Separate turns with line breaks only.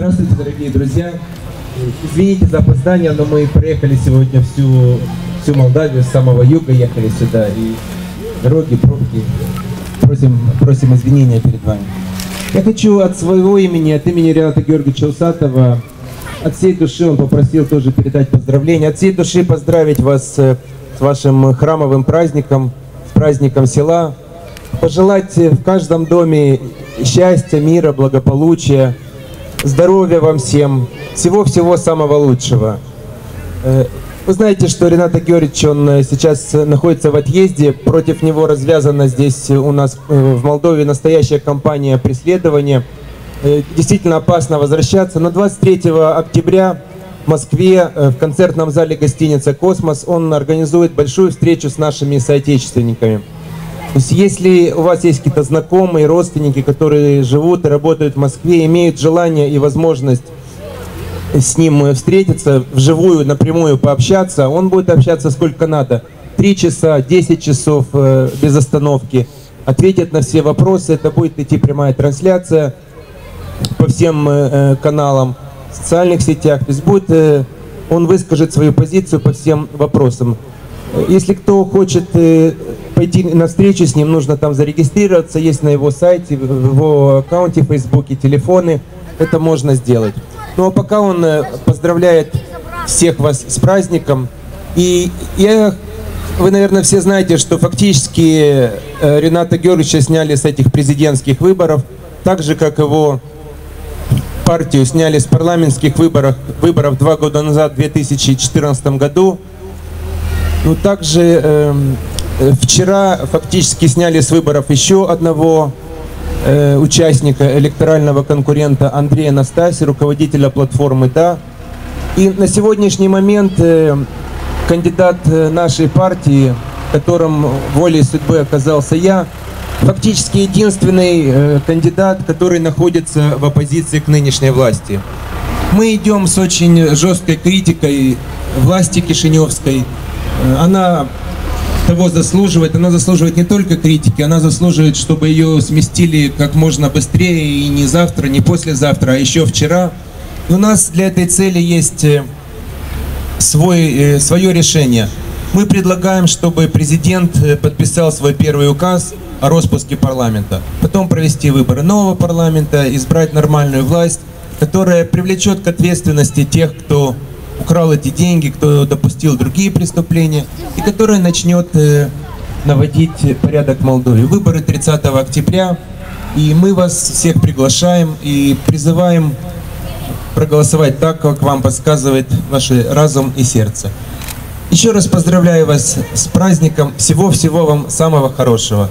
Здравствуйте, дорогие друзья. Извините за опоздание, но мы проехали сегодня всю, всю Молдавию, с самого юга ехали сюда. И дороги, пробки. Просим, просим извинения перед вами. Я хочу от своего имени, от имени Рената Георгиевича Усатова, от всей души он попросил тоже передать поздравления. От всей души поздравить вас э, с вашим храмовым праздником, с праздником села. Пожелать в каждом доме счастья, мира, благополучия, здоровья вам всем, всего-всего самого лучшего. Э, Вы знаете, что Ренат Георгиевич, он э, сейчас находится в отъезде, против него развязана здесь у нас э, в Молдове настоящая кампания преследования. Э, Действительно опасно возвращаться, но 23 октября в Москве э, в концертном зале гостиницы «Космос» он организует большую встречу с нашими соотечественниками. То есть, если у вас есть какие-то знакомые, родственники, которые живут и работают в Москве, имеют желание и возможность с ним встретиться, вживую, напрямую пообщаться, он будет общаться сколько надо. Три часа, 10 часов э, без остановки. Ответит на все вопросы, это будет идти прямая трансляция по всем э, э, каналам, социальных сетях. То есть будет, э, он выскажет свою позицию по всем вопросам. Если кто хочет э, пойти на встречу с ним, нужно там зарегистрироваться, есть на его сайте, в его аккаунте в Фейсбуке телефоны, это можно сделать. Ну а пока он э, поздравляет всех вас с праздником, и я, вы, наверное, все знаете, что фактически э, Рената Георгиевича сняли с этих президентских выборов, так же, как его партию сняли с парламентских выборов, выборов два года назад, в 2014 году. Ну, также э, вчера фактически сняли с выборов еще одного э, участника, электорального конкурента Андрея Настаси, руководителя платформы «Да». И на сегодняшний момент э, кандидат э, нашей партии, которым волей судьбы оказался я, фактически единственный э, кандидат, который находится в оппозиции к нынешней власти. Мы идем с очень жесткой критикой власти Кишиневской. Э, Она того заслуживает. Она заслуживает не только критики, она заслуживает, чтобы ее сместили как можно быстрее и не завтра, не послезавтра, а еще вчера. И у нас для этой цели есть э, свой, э, свое решение. Мы предлагаем, чтобы президент э, подписал свой первый указ о распуске парламента, потом провести выборы нового парламента, избрать нормальную власть, которая привлечет к ответственности тех, кто украл эти деньги, кто допустил другие преступления, и которая начнет э, наводить порядок в Молдове. Выборы 30 октября, и мы вас всех приглашаем и призываем проголосовать так, как вам подсказывает ваш разум и сердце. Еще раз поздравляю вас с праздником. Всего-всего вам самого хорошего.